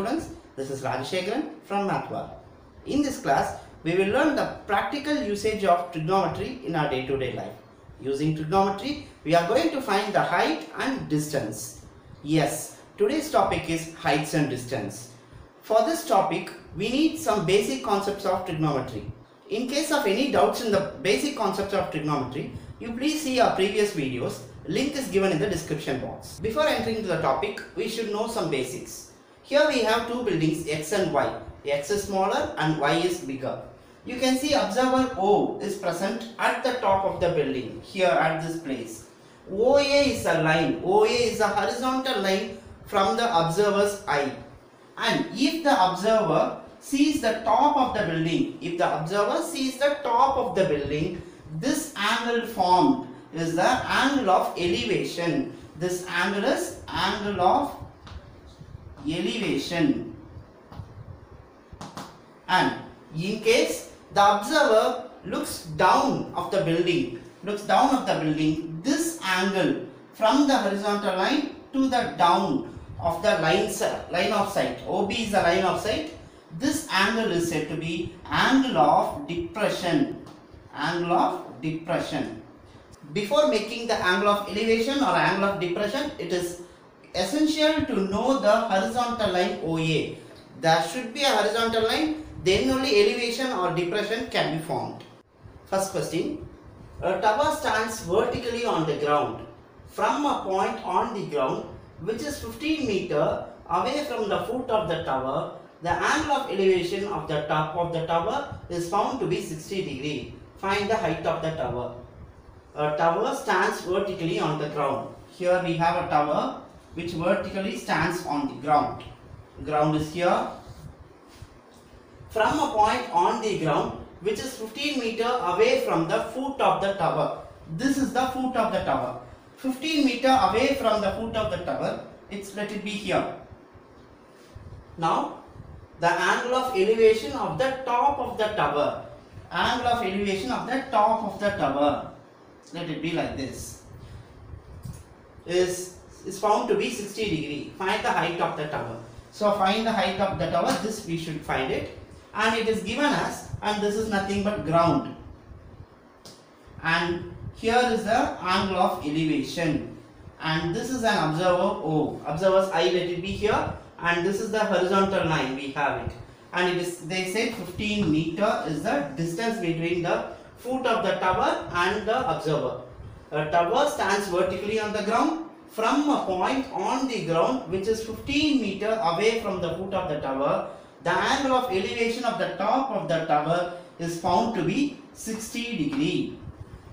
students, this is Rajashekaran from Math War. In this class, we will learn the practical usage of trigonometry in our day-to-day life. Using trigonometry, we are going to find the height and distance. Yes, today's topic is heights and distance. For this topic, we need some basic concepts of trigonometry. In case of any doubts in the basic concepts of trigonometry, you please see our previous videos. Link is given in the description box. Before entering to the topic, we should know some basics. Here we have two buildings X and Y. X is smaller and Y is bigger. You can see observer O is present at the top of the building here at this place. OA is a line. OA is a horizontal line from the observer's eye. And if the observer sees the top of the building, if the observer sees the top of the building, this angle formed is the angle of elevation. This angle is angle of elevation. And in case the observer looks down of the building, looks down of the building, this angle from the horizontal line to the down of the line, line of sight, OB is the line of sight, this angle is said to be angle of depression, angle of depression. Before making the angle of elevation or angle of depression, it is essential to know the horizontal line OA. There should be a horizontal line, then only elevation or depression can be formed. First question. A tower stands vertically on the ground. From a point on the ground which is 15 meter away from the foot of the tower, the angle of elevation of the top of the tower is found to be 60 degree. Find the height of the tower. A tower stands vertically on the ground. Here we have a tower which vertically stands on the ground. Ground is here. From a point on the ground which is 15 meter away from the foot of the tower. This is the foot of the tower. 15 meter away from the foot of the tower. It's let it be here. Now the angle of elevation of the top of the tower. Angle of elevation of the top of the tower. Let it be like this. Is is found to be 60 degree. Find the height of the tower. So find the height of the tower. This we should find it. And it is given as and this is nothing but ground. And here is the angle of elevation. And this is an observer O. Observer's eye let it be here. And this is the horizontal line. We have it. And it is they say 15 meter is the distance between the foot of the tower and the observer. A tower stands vertically on the ground from a point on the ground which is 15 meter away from the foot of the tower, the angle of elevation of the top of the tower is found to be 60 degree.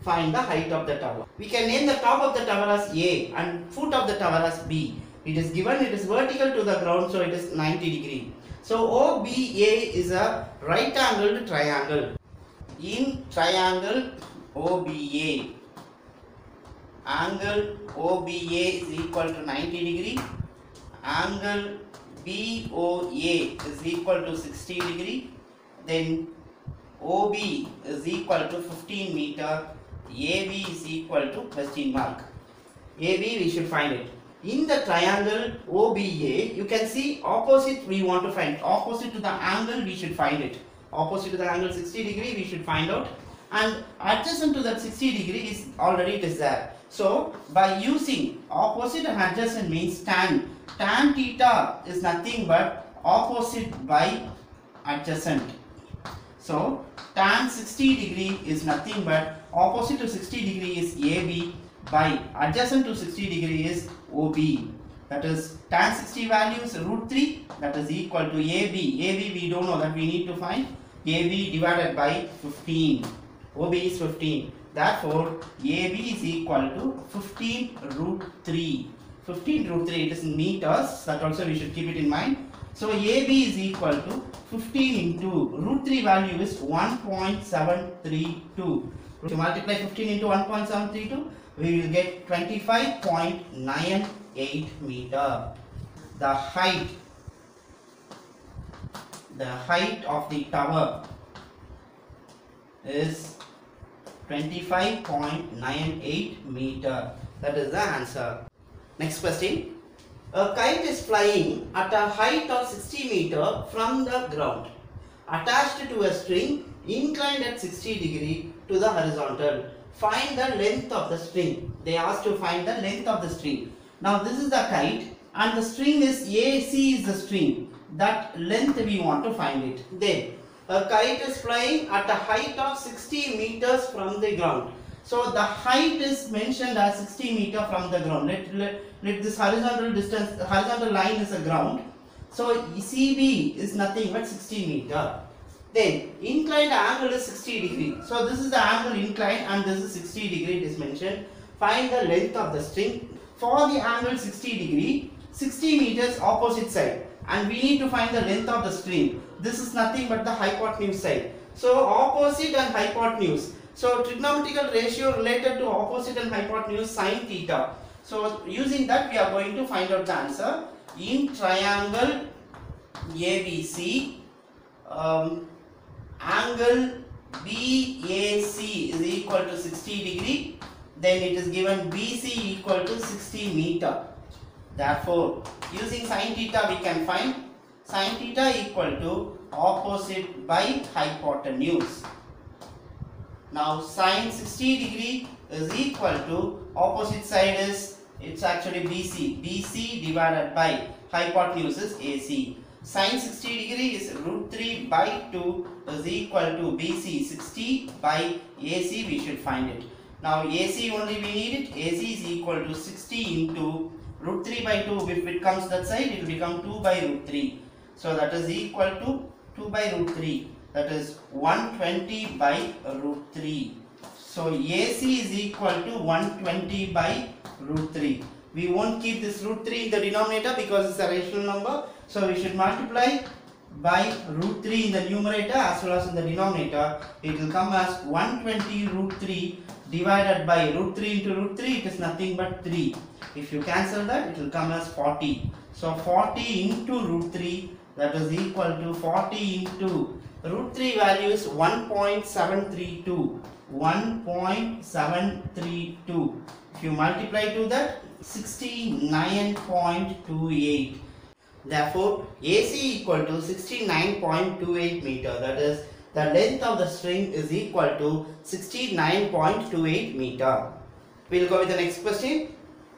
Find the height of the tower. We can name the top of the tower as A and foot of the tower as B. It is given it is vertical to the ground so it is 90 degree. So OBA is a right angled triangle. In triangle OBA angle OBA is equal to 90 degree, angle BOA is equal to 60 degree, then OB is equal to 15 meter, AB is equal to question mark. AB we should find it. In the triangle OBA, you can see opposite we want to find. Opposite to the angle we should find it. Opposite to the angle 60 degree we should find out. And adjacent to that 60 degree is already it is there. So, by using opposite and adjacent means tan. Tan theta is nothing but opposite by adjacent. So, tan 60 degree is nothing but opposite to 60 degree is AB by adjacent to 60 degree is OB. That is tan 60 value is root 3 that is equal to AB. AB we don't know that we need to find AB divided by 15. OB is 15. Therefore, AB is equal to 15 root 3. 15 root 3, it is meters, that also we should keep it in mind. So, AB is equal to 15 into root 3 value is 1.732. If you multiply 15 into 1.732, we will get 25.98 meter. The height, the height of the tower is 25.98 meter. That is the answer. Next question. A kite is flying at a height of 60 meter from the ground, attached to a string inclined at 60 degree to the horizontal. Find the length of the string. They asked to find the length of the string. Now this is the kite and the string is AC is the string. That length we want to find it. Then a kite is flying at a height of 60 meters from the ground. So the height is mentioned as 60 meter from the ground. Let, let, let this horizontal distance, horizontal line is a ground. So CB is nothing but 60 meter. Then inclined angle is 60 degree. So this is the angle inclined and this is 60 degree it is mentioned. Find the length of the string. For the angle 60 degree, 60 meters opposite side and we need to find the length of the string. This is nothing but the hypotenuse side. So opposite and hypotenuse. So trigonometrical ratio related to opposite and hypotenuse sine theta. So using that we are going to find out the answer. In triangle ABC, um, angle BAC is equal to 60 degree. Then it is given BC equal to 60 meter. Therefore, using sine theta we can find sine theta equal to opposite by hypotenuse. Now sine 60 degree is equal to opposite side is it's actually BC. BC divided by hypotenuse is AC. Sine 60 degree is root 3 by 2 is equal to BC 60 by AC we should find it. Now AC only we need it. AC is equal to 60 into root 3 by 2 if it comes that side it will become 2 by root 3 so that is equal to 2 by root 3 that is 120 by root 3 so AC is equal to 120 by root 3 we won't keep this root 3 in the denominator because it's a rational number. So we should multiply by root 3 in the numerator as well as in the denominator it will come as 120 root 3 divided by root 3 into root 3 it is nothing but 3 if you cancel that it will come as 40 so 40 into root 3 that is equal to 40 into root 3 value is 1.732 1.732 if you multiply to that 69.28 therefore AC equal to 69.28 meter that is the length of the string is equal to 69.28 meter. We'll go with the next question.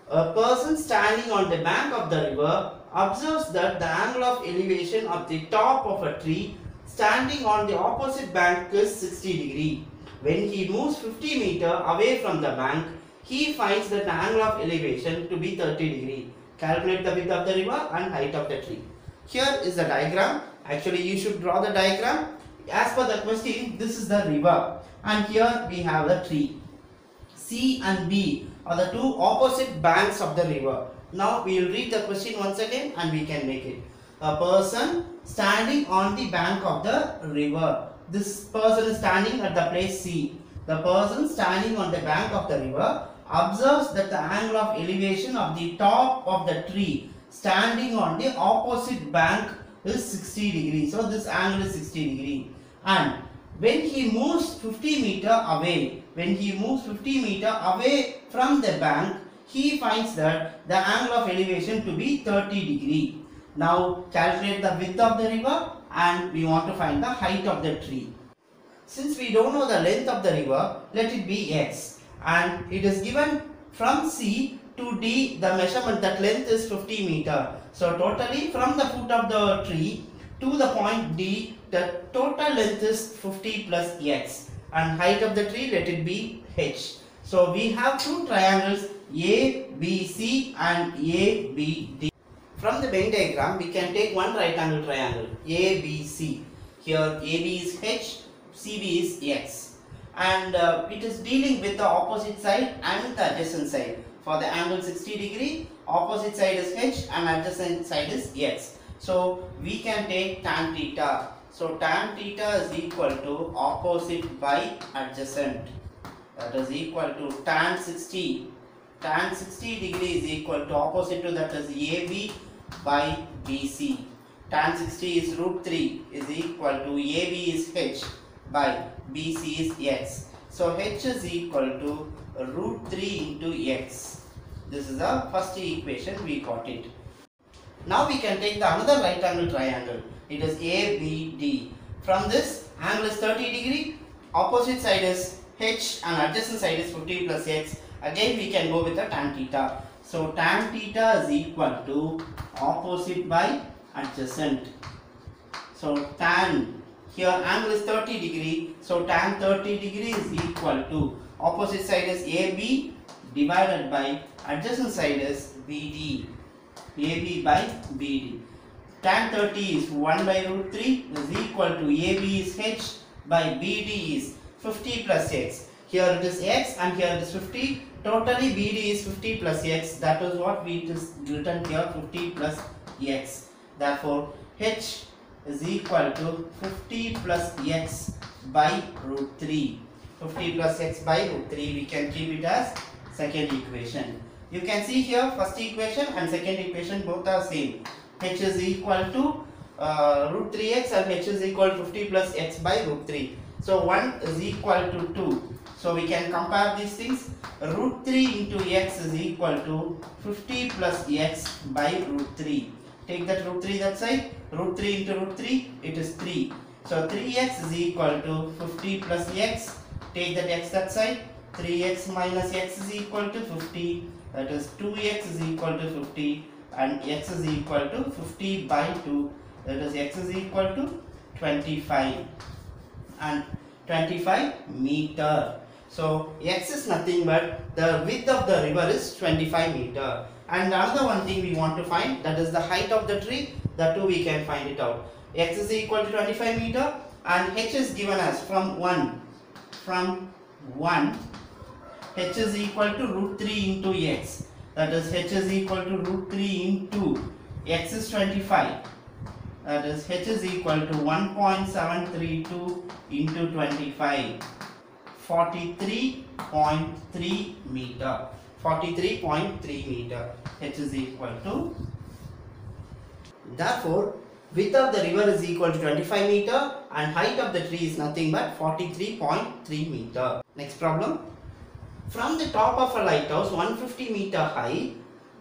A person standing on the bank of the river observes that the angle of elevation of the top of a tree standing on the opposite bank is 60 degree. When he moves 50 meter away from the bank, he finds that the angle of elevation to be 30 degree. Calculate the width of the river and height of the tree. Here is the diagram. Actually, you should draw the diagram as per the question, this is the river and here we have the tree. C and B are the two opposite banks of the river. Now we will read the question once again and we can make it. A person standing on the bank of the river. This person is standing at the place C. The person standing on the bank of the river observes that the angle of elevation of the top of the tree standing on the opposite bank is 60 degree. So this angle is 60 degree. And when he moves 50 meter away when he moves 50 meter away from the bank he finds that the angle of elevation to be 30 degree. Now calculate the width of the river and we want to find the height of the tree. Since we don't know the length of the river let it be x and it is given from c to d the measurement that length is 50 meter so totally from the foot of the tree to the point D, the total length is 50 plus x and height of the tree let it be h. So we have two triangles ABC and ABD. From the Venn diagram, we can take one right angle triangle ABC. Here AB is h, CB is x and uh, it is dealing with the opposite side and the adjacent side. For the angle 60 degree, opposite side is h and adjacent side is x. So we can take tan theta. So tan theta is equal to opposite by adjacent. That is equal to tan 60. Tan 60 degree is equal to opposite to that is AB by BC. Tan 60 is root 3 is equal to AB is H by BC is X. So H is equal to root 3 into X. This is the first equation we got it. Now we can take the another right angle triangle. It is ABD. From this angle is 30 degree. Opposite side is H and adjacent side is 50 plus X. Again we can go with the tan theta. So tan theta is equal to opposite by adjacent. So tan here angle is 30 degree. So tan 30 degree is equal to opposite side is AB divided by adjacent side is BD. AB by BD. Tan 30 is 1 by root 3 is equal to AB is H by BD is 50 plus X. Here it is X and here it is 50. Totally BD is 50 plus X. That is what we just written here 50 plus X. Therefore H is equal to 50 plus X by root 3. 50 plus X by root 3 we can keep it as second equation. You can see here first equation and second equation both are same. H is equal to uh, root 3x and H is equal to 50 plus x by root 3. So 1 is equal to 2. So we can compare these things. Root 3 into x is equal to 50 plus x by root 3. Take that root 3 that side. Root 3 into root 3 it is 3. So 3x is equal to 50 plus x. Take that x that side. 3x minus x is equal to 50 that is 2x is equal to 50 and x is equal to 50 by 2 that is x is equal to 25 and 25 meter so x is nothing but the width of the river is 25 meter. And another one thing we want to find that is the height of the tree the two we can find it out. X is equal to 25 meter and h is given as from 1 from 1 h is equal to root 3 into x. That is h is equal to root 3 into x is 25 that is h is equal to 1.732 into 25 43.3 meter. 43.3 meter. H is equal to? Therefore width of the river is equal to 25 meter and height of the tree is nothing but 43.3 meter. Next problem. From the top of a lighthouse 150 meter high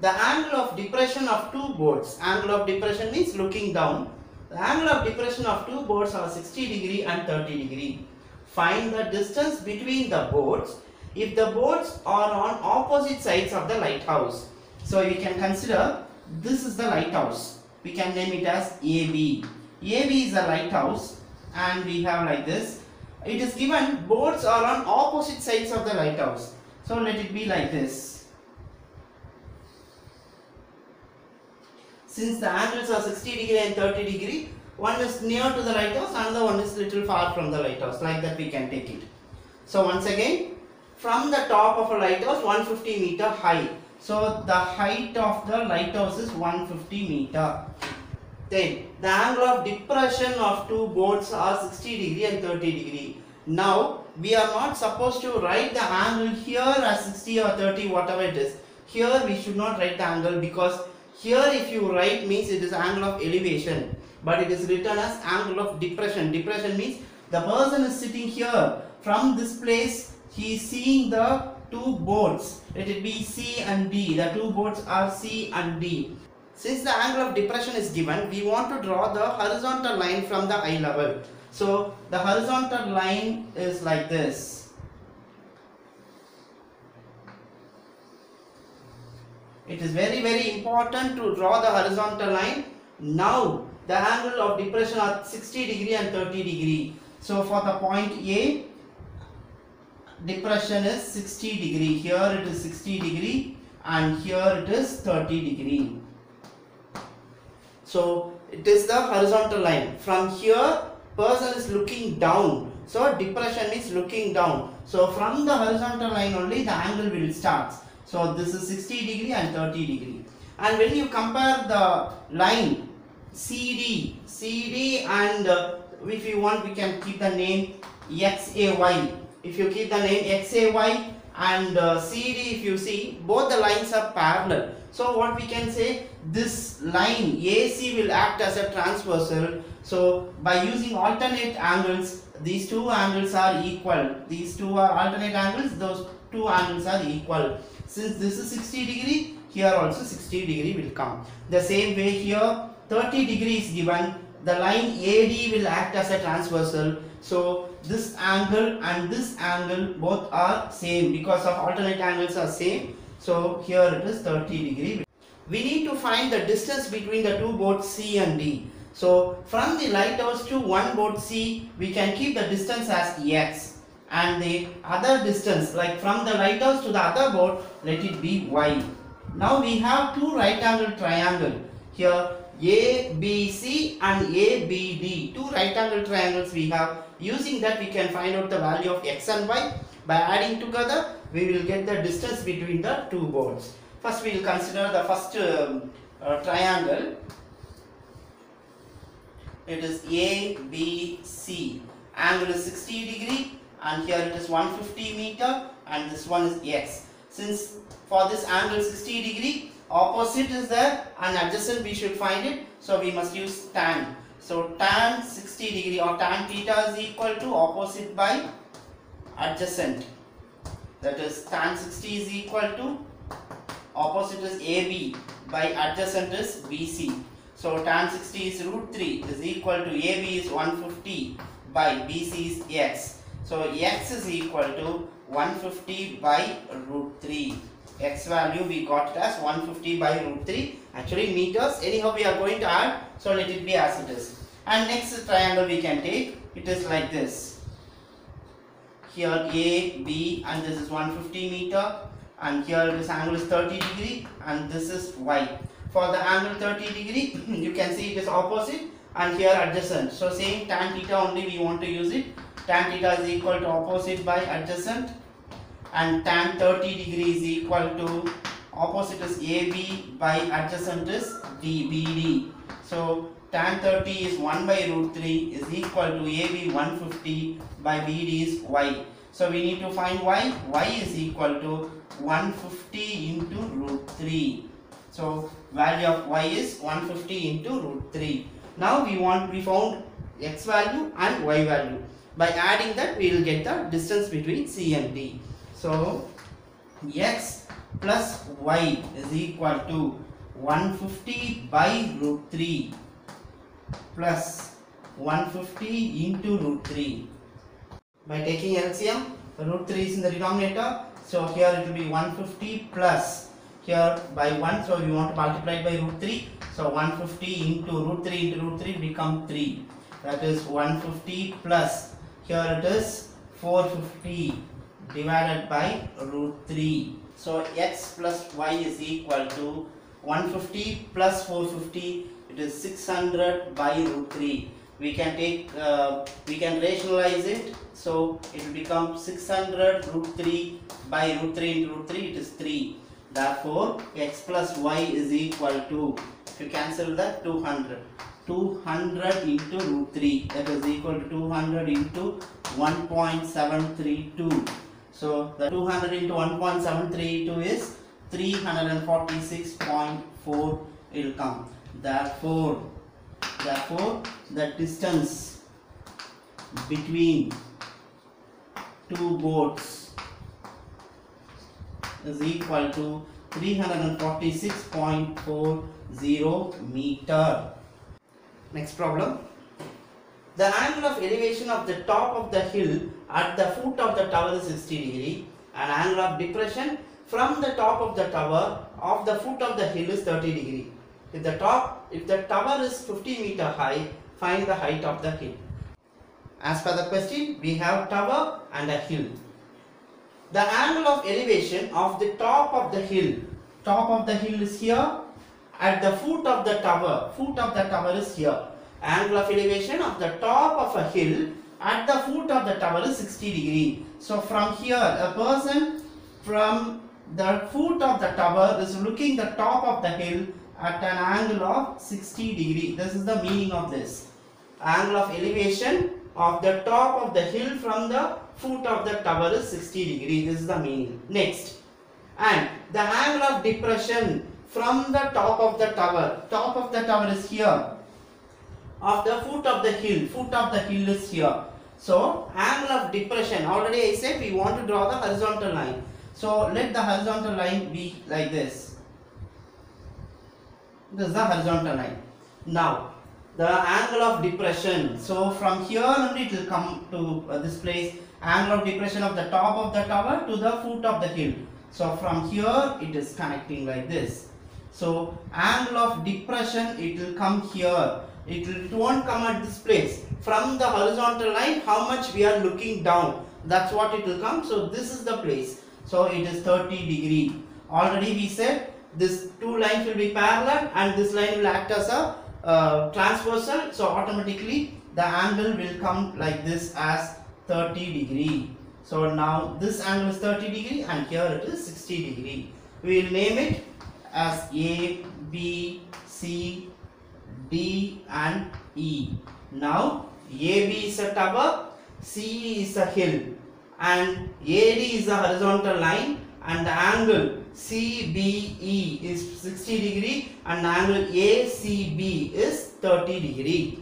the angle of depression of two boats. Angle of depression means looking down. The angle of depression of two boats are 60 degree and 30 degree find the distance between the boats. If the boats are on opposite sides of the lighthouse so we can consider this is the lighthouse. We can name it as AB AB is a lighthouse and we have like this. It is given boats are on opposite sides of the lighthouse. So let it be like this. Since the angles are 60 degree and 30 degree one is near to the lighthouse another one is little far from the lighthouse like that we can take it. So once again from the top of a lighthouse 150 meter high. So the height of the lighthouse is 150 meter. Then the angle of depression of two boats are 60 degree and 30 degree. Now we are not supposed to write the angle here as 60 or 30 whatever it is. Here we should not write the angle because here if you write means it is angle of elevation but it is written as angle of depression. Depression means the person is sitting here. From this place he is seeing the two boats. Let it be C and D. The two boats are C and D. Since the angle of depression is given we want to draw the horizontal line from the eye level. So the horizontal line is like this. It is very very important to draw the horizontal line. Now the angle of depression are 60 degree and 30 degree. So for the point A depression is 60 degree. Here it is 60 degree and here it is 30 degree. So it is the horizontal line. From here person is looking down. So depression is looking down. So from the horizontal line only the angle will start. So this is 60 degree and 30 degree. And when you compare the line CD CD and uh, if you want we can keep the name XAY if you keep the name XAY and uh, CD if you see both the lines are parallel. So what we can say this line AC will act as a transversal. So by using alternate angles these two angles are equal. These two are alternate angles those two angles are equal. Since this is 60 degree here also 60 degree will come. The same way here 30 degree is given the line AD will act as a transversal. So this angle and this angle both are same because of alternate angles are same. So here it is 30 degree. We need to find the distance between the two boats C and D. So from the lighthouse to one boat C we can keep the distance as x. And the other distance like from the lighthouse to the other boat let it be y. Now we have two right angle triangle. Here ABC and ABD two right angle triangles we have. Using that we can find out the value of x and y. By adding together we will get the distance between the two boards first we will consider the first um, uh, triangle. It is ABC angle is 60 degree and here it is 150 meter and this one is x. Since for this angle 60 degree opposite is there and adjacent we should find it. So we must use tan. So tan 60 degree or tan theta is equal to opposite by adjacent. That is tan 60 is equal to opposite is AB by adjacent is BC so tan 60 is root 3 is equal to AB is 150 by BC is x. So x is equal to 150 by root 3 x value we got it as 150 by root 3 actually meters anyhow we are going to add so let it be as it is. And next triangle we can take it is like this. Here a b and this is 150 meter. And here this angle is 30 degree and this is y. For the angle 30 degree you can see it is opposite and here adjacent. So same tan theta only we want to use it. Tan theta is equal to opposite by adjacent and tan 30 degree is equal to opposite is AB by adjacent is DBD. So tan 30 is 1 by root 3 is equal to AB 150 by BD is Y. So we need to find Y. Y is equal to 150 into root 3. So value of Y is 150 into root 3. Now we want we found X value and Y value. By adding that we will get the distance between C and D. So x plus y is equal to 150 by root 3 plus 150 into root 3. By taking LCM, root 3 is in the denominator. So here it will be 150 plus here by 1. So we want to multiply by root 3. So 150 into root 3 into root 3 become 3. That is 150 plus here it is 450 divided by root 3. So x plus y is equal to 150 plus 450 it is 600 by root 3. We can take uh, we can rationalize it so it will become 600 root 3 by root 3 into root 3 it is 3. Therefore x plus y is equal to if you cancel that 200 200 into root 3 that is equal to 200 into 1.732 so the 200 into 1.732 is 346.4 will come. Therefore, therefore the distance between two boats is equal to 346.40 meter. Next problem. The angle of elevation of the top of the hill at the foot of the tower is 60 degree and angle of depression from the top of the tower of the foot of the hill is 30 degree. If the top, if the tower is 50 meter high, find the height of the hill. As per the question, we have tower and a hill. The angle of elevation of the top of the hill, top of the hill is here, at the foot of the tower, foot of the tower is here angle of elevation of the top of a hill at the foot of the tower is 60 degree. So from here a person from the foot of the tower is looking the top of the hill at an angle of 60 degree. This is the meaning of this. Angle of elevation of the top of the hill from the foot of the tower is 60 degree. This is the meaning. Next. And the angle of depression from the top of the tower. Top of the tower is here of the foot of the hill. Foot of the hill is here. So, angle of depression. Already I said we want to draw the horizontal line. So let the horizontal line be like this. This is the horizontal line. Now the angle of depression. So from here only it will come to uh, this place. Angle of depression of the top of the tower to the foot of the hill. So from here it is connecting like this. So angle of depression it will come here. It, won't come at this place. From the horizontal line how much we are looking down. That's what it will come. So this is the place. So it is 30 degree. Already we said this two lines will be parallel and this line will act as a uh, transversal. So automatically the angle will come like this as 30 degree. So now this angle is 30 degree and here it is 60 degree. We will name it as A, B, C, D and E. Now AB is a tower, CE is a hill and AD is a horizontal line and the angle CBE is 60 degree and angle ACB is 30 degree.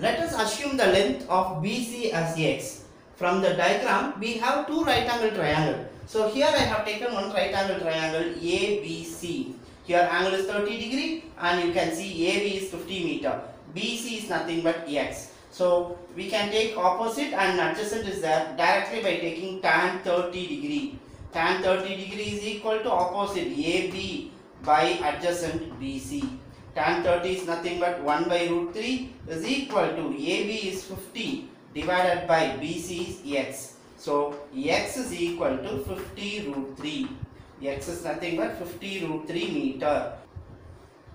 Let us assume the length of BC as x. From the diagram, we have two right angle triangle. So here I have taken one right angle triangle ABC. Here angle is 30 degree and you can see AB is 50 meter. BC is nothing but x. So we can take opposite and adjacent is there directly by taking tan 30 degree. Tan 30 degree is equal to opposite AB by adjacent BC. Tan 30 is nothing but 1 by root 3 is equal to AB is 50 divided by BC is x. So x is equal to 50 root 3. X is nothing but 50 root 3 meter.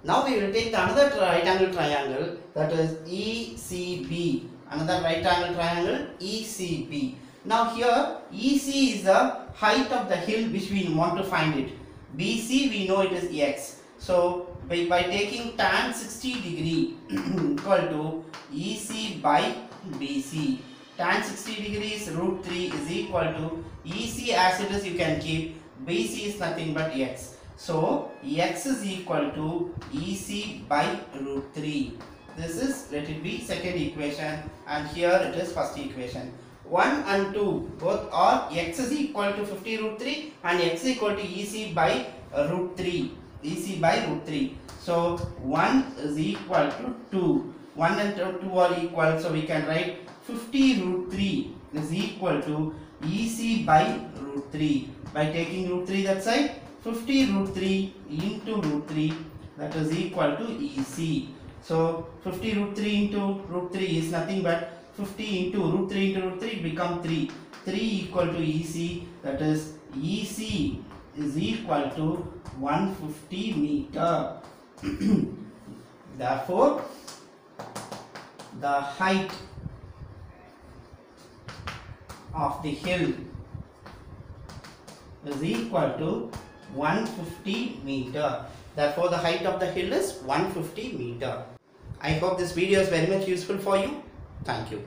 Now we will take the another right angle triangle that is ECB. Another right angle triangle ECB. Now here EC is the height of the hill which we want to find it. BC we know it is x. So by, by taking tan 60 degree equal to EC by BC. Tan 60 degree is root 3 is equal to EC as it is you can keep BC is nothing but x. So x is equal to EC by root 3. This is let it be second equation and here it is first equation. 1 and 2 both are x is equal to 50 root 3 and x is equal to EC by root 3. EC by root 3. So 1 is equal to 2. 1 and 2 are equal so we can write 50 root 3 is equal to EC by root 3. By taking root 3 that side 50 root 3 into root 3 that is equal to EC. So 50 root 3 into root 3 is nothing but 50 into root 3 into root 3 become 3. 3 equal to EC that is EC is equal to 150 meter. Therefore the height of the hill is equal to 150 meter. Therefore, the height of the hill is 150 meter. I hope this video is very much useful for you. Thank you.